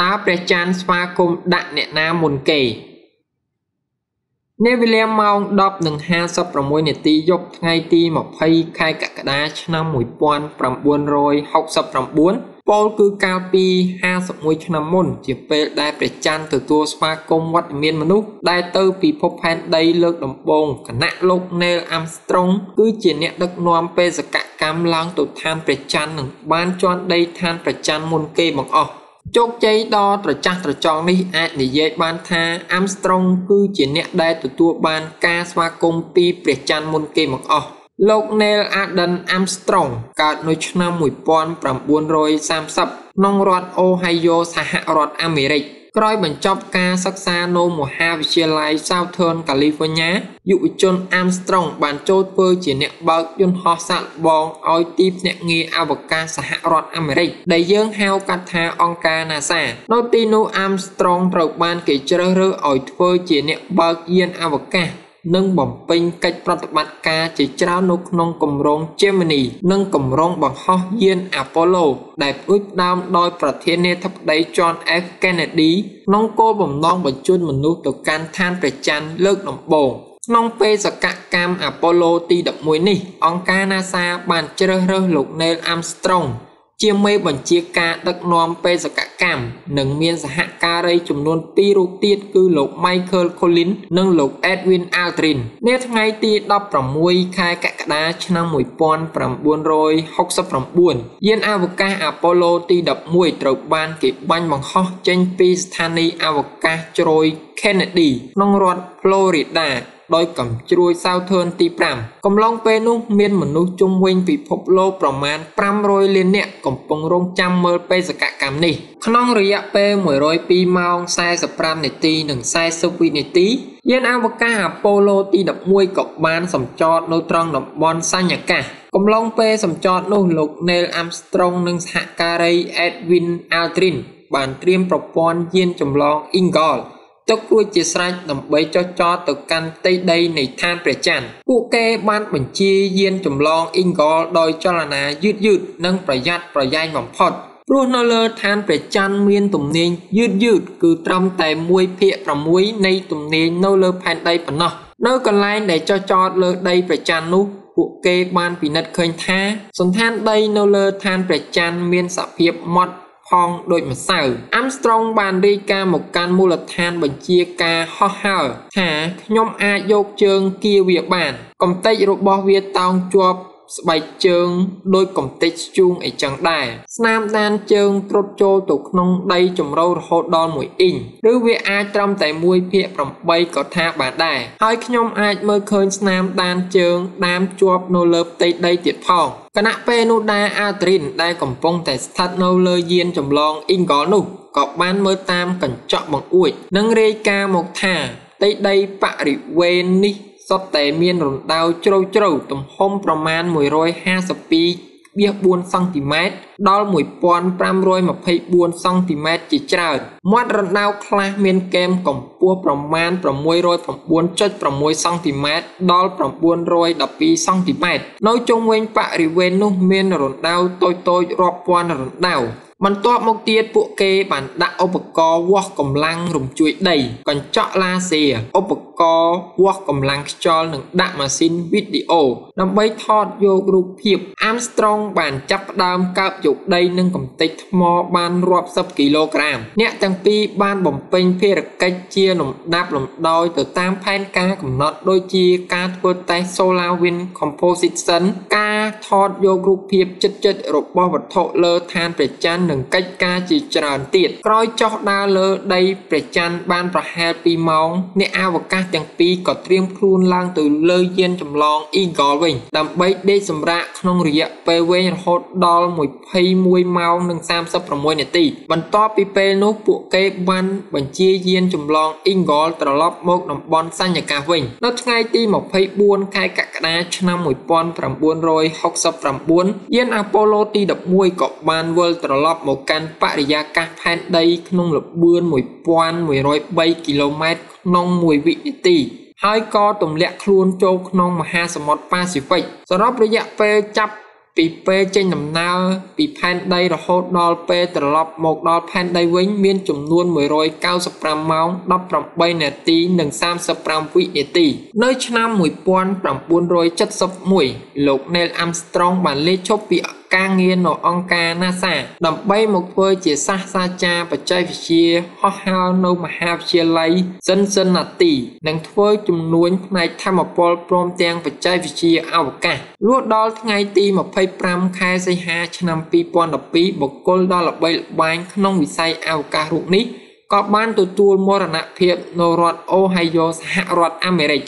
តើព្រះច័ន្ទស្វាគមន៍ដាក់អ្នកណាមុនគេនាវេលាម៉ោង10:56នាទីយប់ថ្ងៃទី20ខែកក្កដាឆ្នាំ1969ពោលគឺកាលពី51ឆ្នាំមុន ជាពេលដែលព្រះច័ន្ទទទួលស្វាគមន៍វត្តមានមនុស្សដែលទៅពិភពផែនដីលើកដំបូងគណៈលោក Neil Armstrong គឺជាអ្នកដឹកនាំបេសកកម្មឡើងទៅឋានព្រះច័ន្ទនិងបានជាន់ដីឋានព្រះច័ន្ទមុនគេបង្អស់ ជោគជ័យដ៏ត្រចះត្រចង់នេះអាចនិយាយបានថា Armstrong គឺជាអ្នកដែលទទួលបានការស្វាគមន៍ពីព្រះច័ន្ទមុនគេបង្អស់លោក Neil Arden Armstrong កើតនៅឆ្នាំ1930ក្នុងរដ្ឋ Ohio សហរដ្ឋអាមេរិក ក្រោយបញ្ចប់ការសិក្សានៅមហាវិទ្យាល័យ Southern California យុវជន Armstrong បានចូលធ្វើជាអ្នកបើកយន្តហោះសាកល្បងឲ្យទីភ្នាក់ងារអវកាសសហរដ្ឋអាមេរិកដែលយើងហៅកាត់ថាអង្គការ NASA នៅទីនោះ Armstrong ត្រូវបានគេជ្រើសរើសឲ្យធ្វើជាអ្នកបើកយានអវកាស និងបំពេញកិច្ចប្រតិបត្តិការជាច្រើននៅក្នុងគម្រោង Gemini និងគម្រោងបង្ហោះយាន Apollo ដែលផ្ដួចផ្ដើមដោយប្រធានាធិបតី John F Kennedy ក្នុងគោលបំណងបញ្ជូនមនុស្សទៅកាន់ឋានព្រះច័ន្ទលើកដំបូងក្នុងពេលសកកម្ម Apollo ទី11នេះអង្គការ NASA បានជ្រើសរើសលោក Neil Armstrong ជាមេបញ្ជាការដឹកនាំបេសកកម្មនិងមានសហការីចំនួន2រូបទៀតគឺលោក Michael Collins និងលោក Edwin Aldrin នាថ្ងៃទី16ខែកក្កដាឆ្នាំ1969យានអវកាស Apollo ទី11ត្រូវបានគេបាញ់បង្ហោះចេញពីស្ថានីយ៍អវកាសជ្រោយ Kennedy ក្នុងរដ្ឋ Florida ដោយកំជ្រួយ Southern ទី5កំឡុងពេលនោះមានមនុស្សជុំវិញពិភពលោកប្រមាណ500លាននាក់កំពុងរងចាំមើលបេសកកម្មនេះក្នុងរយៈពេល102ម៉ោង45នាទីនិង40វិនាទីយានអវកាសអាប៉ូឡូទី11ក៏បានសម្ចតនៅត្រង់តំបន់សញ្ញកាសកំឡុងពេលសម្ចតនោះលោក Neil Armstrong និងសហការី Edwin Aldrin បានត្រៀមប្រព័ន្ធយានចម្លង Eagle ទុករួចជាស្រេចដើម្បីចុះចតទៅកាន់ផ្ទៃដីនៃឋានព្រះច័ន្ទពួកគេបានបញ្ជាយានចម្លង Eagle ដោយចលនាយឺតយឺតនិងប្រយ័ត្នប្រយែងបំផុតព្រោះនៅលើឋានព្រះច័ន្ទមានទំនាញយឺតយឺតគឺត្រឹមតែ1ភាគ6នៃទំនាញនៅលើផែនដីប៉ុណ្ណោះនៅកន្លែងដែលចុះចតលើដីព្រះច័ន្ទនោះពួកគេបានពិនិត្យឃើញថាសន្តានដីនៅលើឋានព្រះច័ន្ទមានសភាពម៉ត់ ផងដូចម្សៅ Armstrong បានរាយការណ៍មកកាន់មូលដ្ឋានបញ្ជាការហោះហើរថាខ្ញុំអាចយកជើងគៀវាបានកំទេចរបស់វាតោងជាប់ ស្បែកជើងដោយកំទេចស្ជូងអីចឹងដែរស្នាមដានជើងត្រុតចូលទៅក្នុងដីជម្រៅរហូតដល់1អ៊ីងឬវាអាចត្រឹមតែ1ភាគ8ក៏ថាបានដែរហើយខ្ញុំអាចមើលឃើញស្នាមដានជើងដាមជាប់នៅលើផ្ទៃដីទៀតផងគណៈពេលនោះដែរអាត្រីនដែលកំពុងតែស្ថិតនៅលើយានចម្លងអ៊ីងហ្គលនោះក៏បានមើលតាមកញ្ចក់បង្អួច និងរាយការណ៍មកថាផ្ទៃដីបរិវេណនេះ សុទ្ធតែមានរណ្ដៅជ្រៅជ្រៅទំហំប្រមាណ152.4សង់ទីម៉ែត្រដល់1524សង់ទីម៉ែត្រជាច្រើនមាត់រណ្ដៅខ្លះមានគែមកម្ពស់ប្រមាណ609.6សង់ទីម៉ែត្រដល់912សង់ទីម៉ែត្រនៅជុំវិញបរិវេណនោះមានរណ្ដៅតូចៗរាប់ពាន់រណ្ដៅបន្ទាប់មកទៀតពួកគេបានដាក់ឧបករណ៍វាស់កម្លាំងរំជួយដីកញ្ចក់ឡាសេឧប ករណ៍វាស់កម្លាំងខ្យល់និងដាក់ម៉ាស៊ីនវីដេអូដើម្បីថតយករូបភាព Armstrong បានចាប់ផ្ដើមកើបយកដីនិងកំទេចថ្មបានរាប់សិបគីឡូក្រាម អ្នកទាំងពីរបានបំពេញភារកិច្ចជាលំដាប់លំដោយទៅតាមផែនការកំណត់ដូចជាការធ្វើតេស្ត Solar Wind Composition ការថតយករូបភាពចិត្តៗរបស់វត្ថុលើឋានព្រះច័ន្ទនិងកិច្ចការជាច្រើនទៀតក្រោយចុះដើរលើដីព្រះច័ន្ទបានប្រហែល2ម៉ោងអ្នកអវកាសទាំងពីរក៏ត្រៀមខ្លួនឡើងទៅលើយានចម្លង Eagle វិញដើម្បីដេកសម្រាកក្នុងរយៈពេលវែងរហូតដល់21ម៉ោងនិង36នាទីបន្ទាប់ពីពេលនោះពួកគេបានបញ្ជាយានចម្លង Eagle ត្រឡប់មកតំបន់សញ្ញកាសវិញនៅថ្ងៃទី24ខែកក្កដាឆ្នាំ1969យាន Apollo ទី11ក៏បានវិលត្រឡប់មកកាន់បរិយាកាសផែនដីក្នុងល្បឿន1103គីឡូម៉ែត្រ ក្នុង1វិនាទីហើយក៏ទម្លាក់ខ្លួនចូលក្នុងមហាសមុទ្រប៉ាស៊ីហ្វិកសរុបរយៈពេលចាប់ពីពេលចេញដំណើរពីផែនដីរហូតដល់ពេលត្រឡប់មកដល់ផែនដីវិញមានចំនួន195ម៉ោង18នាទីនិង35វិនាទីនៅឆ្នាំ1971លោក Neil Armstrong បានលេចឈប់ពី ការងារនៅអង្គការ NASA ដើម្បីមកធ្វើជាសាស្ត្រាចារ្យបច្ចេកវិទ្យាហោះហើរនៅមហាវិទ្យាល័យ Cincinnati និងធ្វើជំនួញផ្នែកថាមពលព្រមទាំងបច្ចេកវិទ្យាអវកាសលុះដល់ថ្ងៃទី25ខែសីហាឆ្នាំ2012បុគ្គលដ៏ល្បីល្បាញក្នុងវិស័យអវកាសរូបនេះក៏បានទទួលមរណភាពនៅរដ្ឋអូហាយ៉ូសហរដ្ឋអាមេរិក